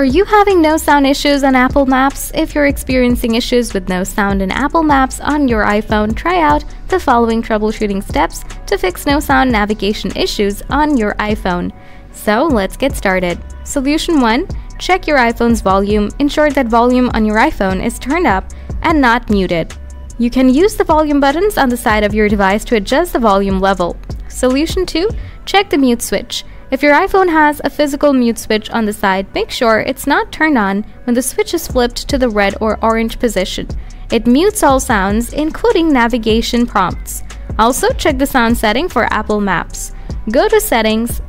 Are you having no sound issues on Apple Maps? If you're experiencing issues with no sound in Apple Maps on your iPhone, try out the following troubleshooting steps to fix no sound navigation issues on your iPhone. So let's get started. Solution 1 Check your iPhone's volume. Ensure that volume on your iPhone is turned up and not muted. You can use the volume buttons on the side of your device to adjust the volume level. Solution 2 Check the mute switch. If your iPhone has a physical mute switch on the side, make sure it's not turned on when the switch is flipped to the red or orange position. It mutes all sounds, including navigation prompts. Also, check the sound setting for Apple Maps. Go to Settings,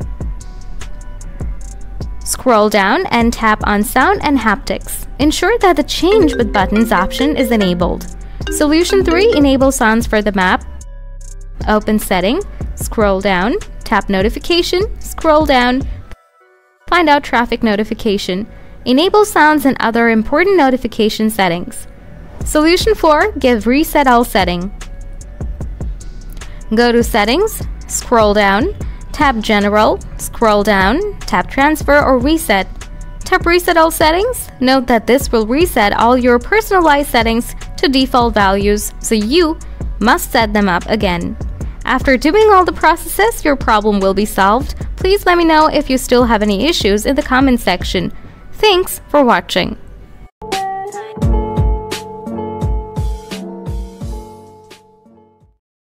scroll down and tap on Sound and Haptics. Ensure that the Change with Buttons option is enabled. Solution 3 Enable sounds for the map. Open Setting, scroll down, tap Notification, scroll down, find out Traffic Notification, enable sounds and other important notification settings. Solution 4 Give Reset All setting. Go to Settings, scroll down, tap General, scroll down, tap Transfer or Reset. Tap Reset All settings. Note that this will reset all your personalized settings to default values, so you must set them up again. After doing all the processes, your problem will be solved. Please let me know if you still have any issues in the comment section. Thanks for watching.